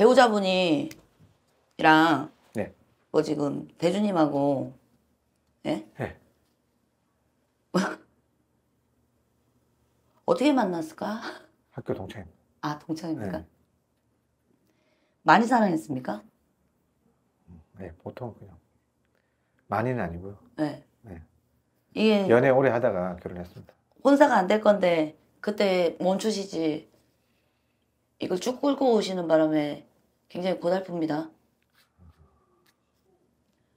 배우자분이 랑 네. 뭐 지금 대주님하고 예? 네. 어떻게 만났을까? 학교 동창입니다. 아 동창입니까? 네. 많이 사랑했습니까? 네, 보통 그냥 많이는 아니고요. 네. 네. 이게 연애 오래 하다가 결혼했습니다. 혼사가 안 될 건데 그때 멈추시지 이걸 쭉 끌고 오시는 바람에 굉장히 고달픕니다.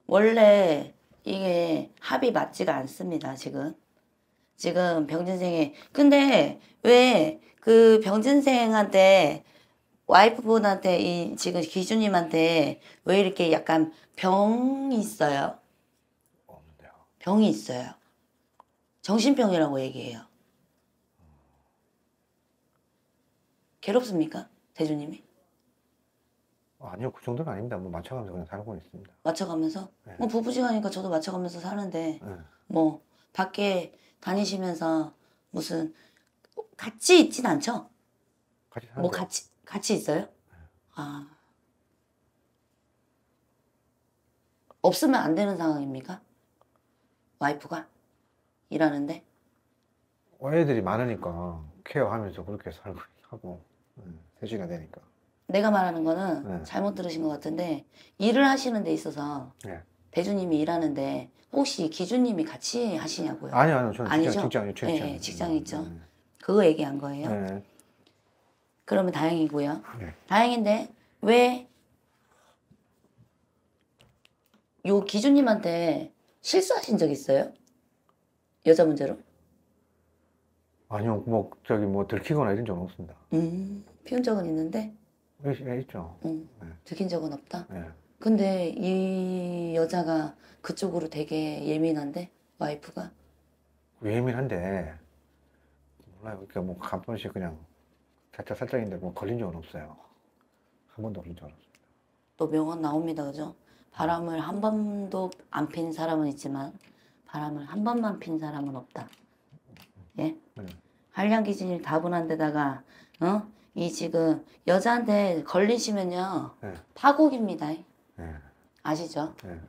원래 이게 합이 맞지가 않습니다. 지금 지금 병진생에 근데 왜 그 병진생한테 와이프분한테 이 지금 기준님한테 왜 이렇게 약간 병이 있어요? 병이 있어요. 정신병이라고 얘기해요. 괴롭습니까? 대주님이? 어, 아니요, 그 정도는 아닙니다. 뭐 맞춰가면서 그냥 살고 있습니다. 맞춰가면서? 네. 뭐 부부지간이니까 저도 맞춰가면서 사는데 네. 뭐 밖에 다니시면서 무슨 같이 있진 않죠? 같이 사는 뭐 같이 같이 있어요? 아 없으면 안 되는 상황입니까? 와이프가 일하는데 어, 애들이 많으니까 케어하면서 그렇게 살고 하고 네, 세시가 되니까. 내가 말하는 거는 네. 잘못 들으신 것 같은데 일을 하시는 데 있어서 네. 대주님이 일하는데 혹시 기주님이 같이 하시냐고요? 아니요, 아니요, 저는 아니죠? 직장, 직장이요, 네, 직장. 직장 있죠. 네. 그거 얘기한 거예요. 네. 그러면 다행이고요. 네. 다행인데 왜 요 기주님한테 실수하신 적 있어요? 여자 문제로? 아니요, 뭐 저기 뭐 들키거나 이런 적은 없습니다. 음, 피운 적은 있는데 예, 예, 있죠. 음, 네. 들킨 적은 없다. 예. 근데 이 여자가 그쪽으로 되게 예민한데 와이프가 예민한데 몰라요. 그러니까 뭐 한 번씩 그냥 살짝 살짝인데 뭐 걸린 적은 없어요. 한 번도 걸린 적은 없어요. 또 명언 나옵니다, 그죠? 바람을 한 번도 안 핀 사람은 있지만 바람을 한 번만 핀 사람은 없다. 예? 네. 한량 기준이 다분한 데다가 어? 이 지금 여자한테 걸리시면요 네. 파국입니다. 예. 아시죠? 예.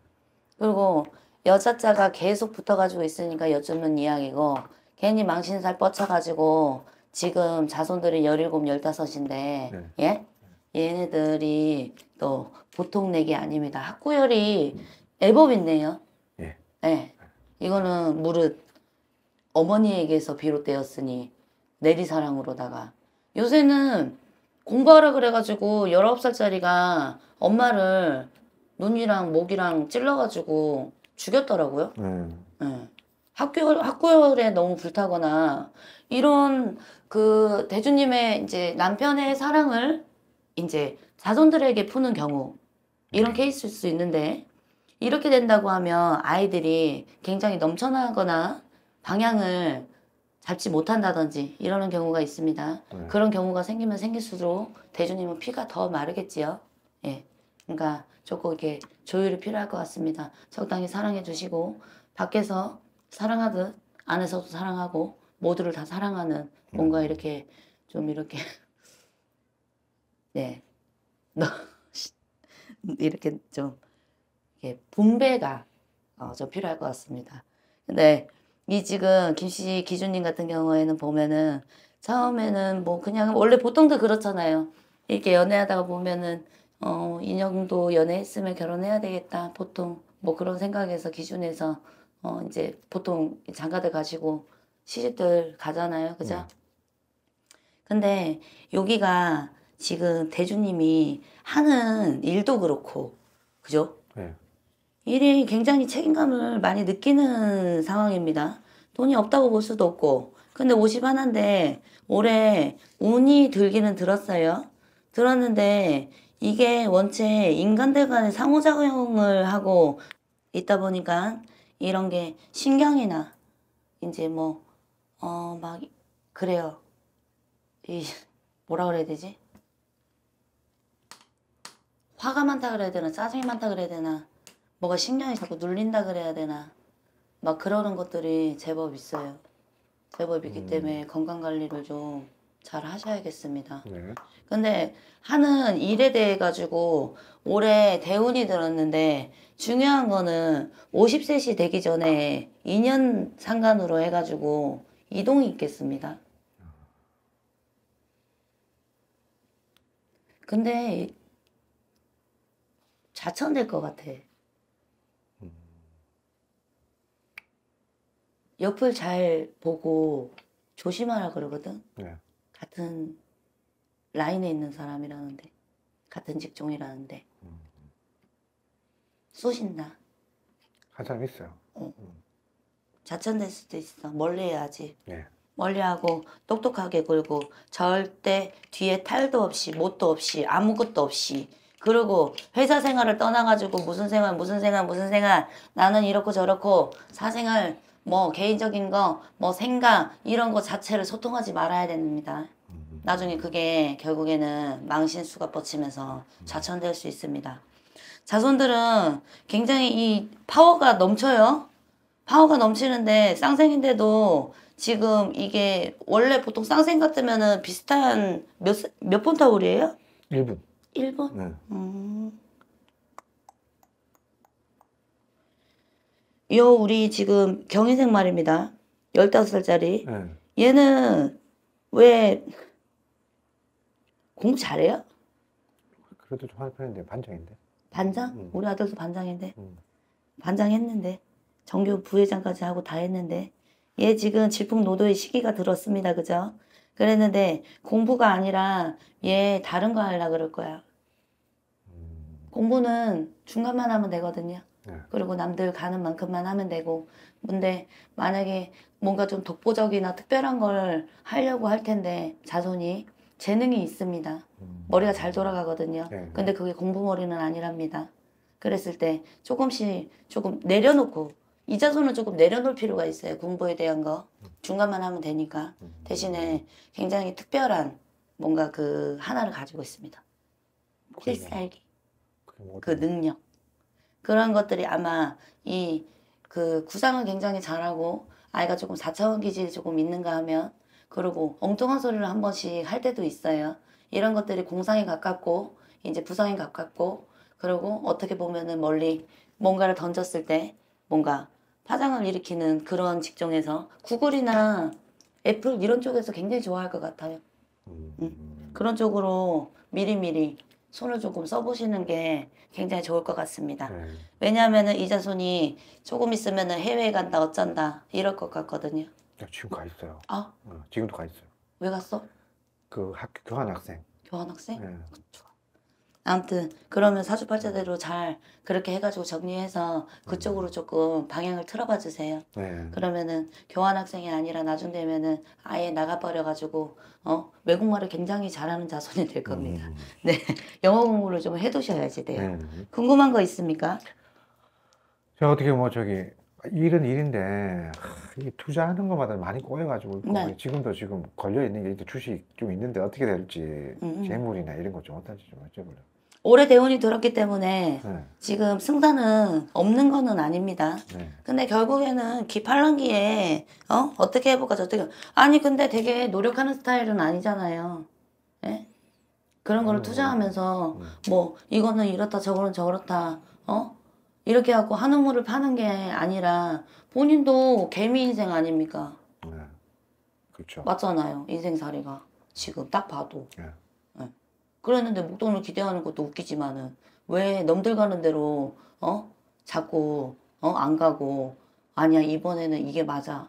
그리고 여자자가 계속 붙어가지고 있으니까 여쭈는 이야기고 괜히 망신살 뻗쳐가지고 지금 자손들이 17, 15인데 네. 예? 얘네들이 또 보통 내기 아닙니다. 학구열이 애법 있네요. 예. 예. 이거는 무릇 어머니에게서 비롯되었으니 내리사랑으로다가 요새는 공부하라 그래가지고 19살짜리가 엄마를 눈이랑 목이랑 찔러가지고 죽였더라고요. 예. 예. 학교열, 학교열에 너무 불타거나 이런 그 대주님의 이제 남편의 사랑을 이제 자손들에게 푸는 경우 이런 케이스일 수 있는데 이렇게 된다고 하면 아이들이 굉장히 넘쳐나거나 방향을 잡지 못한다든지 이러는 경우가 있습니다. 네. 그런 경우가 생기면 생길수록 대주님은 피가 더 마르겠지요. 예. 그러니까 조금 이렇게 조율이 필요할 것 같습니다. 적당히 사랑해 주시고 밖에서 사랑하듯 안에서도 사랑하고 모두를 다 사랑하는 뭔가 이렇게 좀 이렇게 네. 너 이렇게 좀 이렇게 분배가 어, 좀 필요할 것 같습니다. 근데 이 지금 김씨 기준님 같은 경우에는 보면은 처음에는 뭐 그냥 원래 보통도 그렇잖아요. 이렇게 연애하다가 보면은 어 인형도 연애했으면 결혼해야 되겠다. 보통 뭐 그런 생각에서 기준에서 어 이제 보통 장가들 가시고 시집들 가잖아요. 그죠? 네. 근데 여기가 지금 대주님이 하는 일도 그렇고 그죠? 예. 일이 굉장히 책임감을 많이 느끼는 상황입니다. 돈이 없다고 볼 수도 없고. 근데 50 하나인데 올해 운이 들기는 들었어요. 들었는데 이게 원체 인간들 간의 상호작용을 하고 있다 보니까 이런 게 신경이나 이제 뭐, 어, 막, 그래요. 이, 뭐라 그래야 되지? 화가 많다 그래야 되나, 짜증이 많다 그래야 되나, 뭐가 신경이 자꾸 눌린다 그래야 되나, 막 그러는 것들이 제법 있어요. 제법 있기 때문에 건강 관리를 좀 잘 하셔야겠습니다. 네. 근데 하는 일에 대해 가지고 올해 대운이 들었는데 중요한 거는 50셋이 되기 전에 2년 상간으로 해가지고 이동이 있겠습니다. 근데 좌천될 것 같아. 옆을 잘 보고 조심하라 그러거든. 네. 같은 라인에 있는 사람이라는데 같은 직종이라는데. 쏘신다. 한 사람 있어요. 자천될 수도 있어. 멀리 해야지. 네. 멀리 하고 똑똑하게 굴고 절대 뒤에 탈도 없이 못도 없이 아무것도 없이. 그리고 회사 생활을 떠나가지고 무슨 생활 무슨 생활 무슨 생활. 나는 이렇고 저렇고 사생활 뭐 개인적인 거 뭐 생각 이런 거 자체를 소통하지 말아야 됩니다. 나중에 그게 결국에는 망신수가 뻗치면서 좌천될 수 있습니다. 자손들은 굉장히 이 파워가 넘쳐요. 파워가 넘치는데 쌍생인데도 지금 이게 원래 보통 쌍생 같으면은 비슷한 몇, 몇번 타울이에요? 1분. 1번? 네. 음. 요 우리 지금 경희생 말입니다. 15살짜리. 네. 얘는 왜 공부 잘해요? 그래도 좀 하는 편인데 반장인데. 반장? 음. 우리 아들도 반장인데. 음. 반장 했는데. 정교 부회장까지 하고 다 했는데. 얘 지금 질풍노도의 시기가 들었습니다. 그죠? 그랬는데 공부가 아니라 얘 다른 거 하려 그럴 거야. 음. 공부는 중간만 하면 되거든요. 네. 그리고 남들 가는 만큼만 하면 되고. 근데 만약에 뭔가 좀 독보적이나 특별한 걸 하려고 할 텐데 자손이 재능이 있습니다. 음. 머리가 잘 돌아가거든요. 네. 근데 그게 공부머리는 아니랍니다. 그랬을 때 조금씩 조금 내려놓고 이 자손은 조금 내려놓을 필요가 있어요. 공부에 대한 거 중간만 하면 되니까 음. 대신에 굉장히 특별한 뭔가 그 하나를 가지고 있습니다. 필살기 그 능력 그런 것들이 아마 이 그 구상을 굉장히 잘하고 아이가 조금 4차원 기질이 조금 있는가 하면 그리고 엉뚱한 소리를 한 번씩 할 때도 있어요. 이런 것들이 공상에 가깝고 이제 부상에 가깝고 그리고 어떻게 보면은 멀리 뭔가를 던졌을 때 뭔가 파장을 일으키는 그런 직종에서 구글이나 애플 이런 쪽에서 굉장히 좋아할 것 같아요. 음. 그런 쪽으로 미리미리 손을 조금 써보시는 게 굉장히 좋을 것 같습니다. 네. 왜냐하면은 이 자손이 조금 있으면은 해외에 간다 어쩐다 이럴 것 같거든요. 야, 지금 가 있어요. 아, 어, 지금도 가 있어요. 왜 갔어? 그 학교 교환 학생. 교환 학생? 네. 아무튼 그러면 사주팔자대로 잘 그렇게 해가지고 정리해서 그쪽으로 조금 방향을 틀어봐 주세요. 네. 그러면은 교환 학생이 아니라 나중 되면은 아예 나가버려가지고 어 외국말을 굉장히 잘하는 자손이 될 겁니다. 음. 네, 영어 공부를 좀 해두셔야지 돼요. 네. 궁금한 거 있습니까? 저 어떻게 뭐 저기 일은 일인데 하, 이게 투자하는 것마다 많이 꼬여가지고 있고 네. 지금도 지금 걸려 있는 게 이제 주식 좀 있는데 어떻게 될지 음. 재물이나 이런 것좀 어떤지 좀 여쭤보려고. 올해 대운이 들었기 때문에 네. 지금 승산은 없는 거는 아닙니다. 네. 근데 결국에는 기팔랑기에 어 어떻게 해볼까 저떻게 아니 근데 되게 노력하는 스타일은 아니잖아요. 예? 그런 거를 음. 투자하면서 음. 뭐 이거는 이렇다 저거는 저렇다 어 이렇게 하고 한우물을 파는 게 아니라 본인도 개미 인생 아닙니까? 네. 그렇죠. 맞잖아요 인생살이가 지금 딱 봐도 네. 예. 그랬는데 목돈을 기대하는 것도 웃기지만은 왜 넘들 가는 대로 어 자꾸 어 안 가고 아니야 이번에는 이게 맞아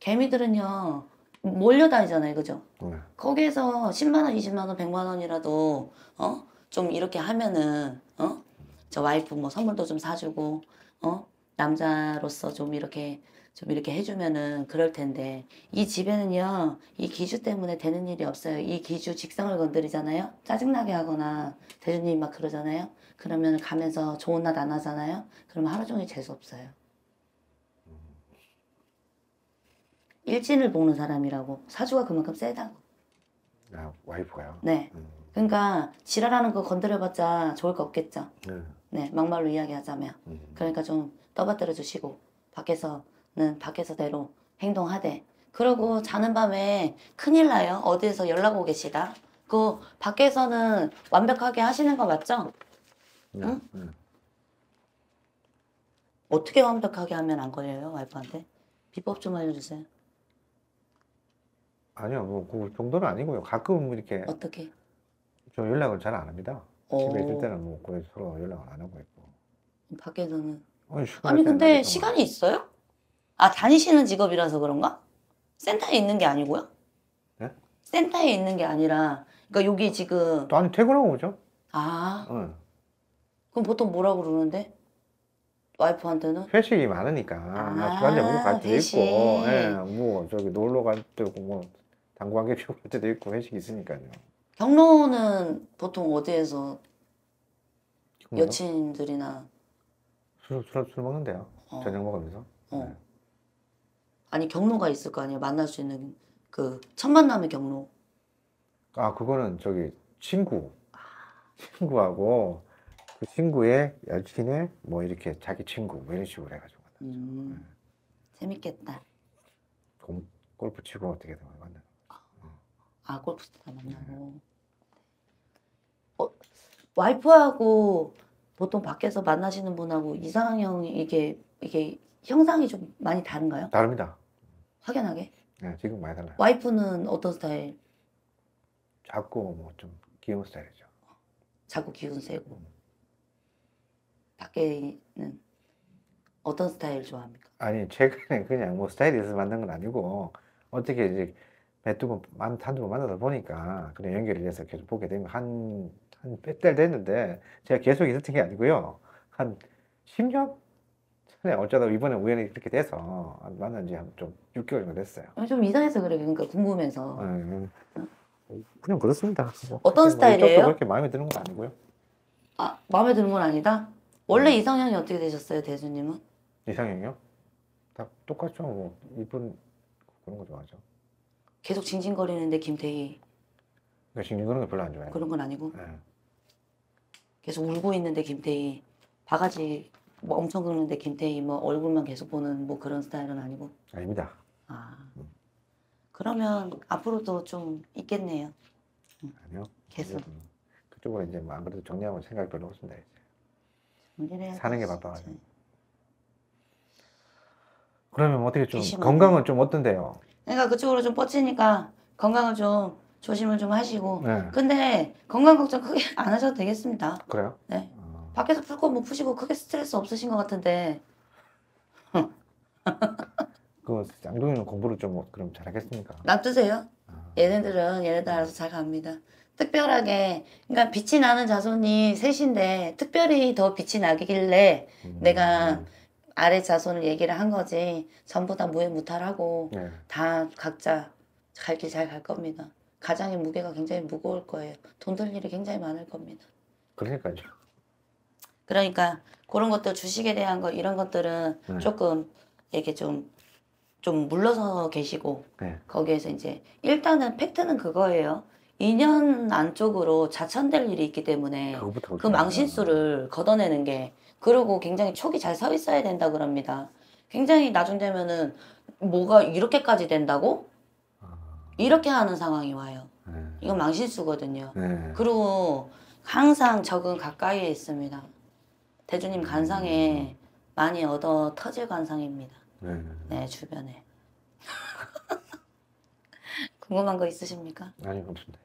개미들은요 몰려다니잖아요 그죠 네. 거기에서 10만 원 20만 원 100만 원이라도 어 좀 이렇게 하면은 어? 저 와이프 뭐 선물도 좀 사주고 어? 남자로서 좀 이렇게 좀 이렇게 해주면은 그럴 텐데. 이 집에는요 이 기주 때문에 되는 일이 없어요. 이 기주 직성을 건드리잖아요? 짜증나게 하거나 대주님 막 그러잖아요? 그러면 가면서 좋은 날 안 하잖아요? 그러면 하루 종일 재수 없어요. 일진을 보는 사람이라고. 사주가 그만큼 세다고. 아, 와이프가요. 네. 음. 그러니까 지랄하는 거 건드려봤자 좋을 거 없겠죠 네. 네 막말로 이야기하자면 음. 그러니까 좀 떠받들어 주시고 밖에서는 밖에서대로 행동하되 그러고 자는 밤에 큰일 나요. 어디에서 연락 오겠시다. 그 밖에서는 완벽하게 하시는 거 맞죠? 응? 응. 어떻게 완벽하게 하면 안 걸려요, 와이프한테? 비법 좀 알려주세요. 아니요, 뭐, 그 정도는 아니고요. 가끔 이렇게 어떻게? 저 연락을 잘 안 합니다. 집에 있을 오, 때는 뭐 거의 서로 연락을 안 하고 있고. 밖에서는. 아니, 아니, 근데 시간이 있어요? 아, 다니시는 직업이라서 그런가? 센터에 있는 게 아니고요? 네? 센터에 있는 게 아니라, 그러니까 여기 지금, 또 아니 퇴근하고 오죠. 아, 응. 그럼 보통 뭐라고 그러는데? 와이프한테는? 회식이 많으니까 아, 먹을 갈 때도 회식. 있고, 예, 뭐 저기 놀러 갈 때도 있고, 뭐 당구관계 피울 때도 있고 회식이 있으니까요. 경로는 보통 어디에서 뭐요? 여친들이나, 술, 술, 술 먹는데요. 어, 저녁 먹으면서. 어. 네. 아니, 경로가 있을 거 아니에요? 만날 수 있는 그, 첫 만남의 경로. 아 그거는 저기 친구 친구하고 그 친구의 여친의 뭐 이렇게 자기 친구 뭐 이런 식으로 해가지고 음, 재밌겠다. 공- 골프 치고 어떻게 만나. 아, 골프 다 만나고. 어, 와이프하고 보통 밖에서 만나시는 분하고 이상형이 이게, 이게 형상이 좀 많이 다른가요? 다릅니다. 확연하게? 네, 지금 많이 달라요. 와이프는 어떤 스타일? 작고 뭐 좀 귀여운 스타일이죠. 자꾸 기운 세고. 밖에는 어떤 스타일 좋아합니까? 아니 최근에 그냥 뭐 스타일이 있어서 만난 건 아니고 어떻게 이제 몇두번 한두 번 만나다 보니까 그런 연결이 돼서 계속 보게 된거 한한 몇 달 됐는데 제가 계속 있었던 게 아니고요 한 10년 전에 어쩌다 이번에 우연히 그렇게 돼서 만난 지 한 좀 6개월 정도 됐어요. 아, 좀 이상해서 그래. 그러니까 궁금해서. 음, 그냥 그렇습니다. 뭐 어떤 뭐 스타일이에요? 그렇게 마음에 드는 건 아니고요. 아, 마음에 드는 건 아니다? 원래 이상형이 어떻게 되셨어요, 대수님은? 이상형이요? 다 똑같죠. 뭐 이쁜 그런 거 좋아하죠. 계속 징징거리는데 김태희 그러니까 거 별로 안 좋아해요. 그런 건 아니고 예. 계속 울고 있는데 김태희 바가지 뭐 엄청 긁는데 김태희 뭐 얼굴만 계속 보는 뭐 그런 스타일은 아니고 아닙니다. 아 그러면 앞으로도 좀 있겠네요 아니요. 계속 음, 그쪽으로 이제 뭐 안 그래도 정리하고 생각 별로 없습니다. 이제. 정리를 사는 게. 바빠가지고. 그러면 어떻게 좀 건강은 좀 어떤데요? 그러니까 그쪽으로 좀 뻗치니까 건강을 좀 조심을 좀 하시고 네. 근데 건강 걱정 크게 안 하셔도 되겠습니다 그래요? 네 어, 밖에서 풀 거 못 푸시고 크게 스트레스 없으신 것 같은데 그 쌍둥이는 공부를 좀뭐 그럼 잘하겠습니까? 놔두세요 아, 얘네들은 얘네들 알아서 잘 갑니다. 특별하게 그러니까 빛이 나는 자손이 셋인데 특별히 더 빛이 나길래 음, 내가 아래 자손을 얘기를 한 거지 전부 다 무해무탈하고 네. 다 각자 갈 길 잘 갈 겁니다. 가장의 무게가 굉장히 무거울 거예요. 돈 들 일이 굉장히 많을 겁니다. 그러니까요. 그러니까 그런 것들 주식에 대한 거 이런 것들은 네. 조금 이렇게 좀좀 물러서 계시고 네. 거기에서 이제 일단은 팩트는 그거예요. 2년 안쪽으로 자천될 일이 있기 때문에 그 망신수를 걷어내는 게 그리고 굉장히 촉이 잘 서 있어야 된다 그럽니다. 굉장히 나중 되면은 뭐가 이렇게까지 된다고 아, 이렇게 하는 상황이 와요. 네. 이건 망신수거든요. 네. 그리고 항상 적은 가까이에 있습니다. 대주님 간상에 많이 얻어 터질 관상입니다. 네. 네 주변에 궁금한 거 있으십니까? 아니 없습니다.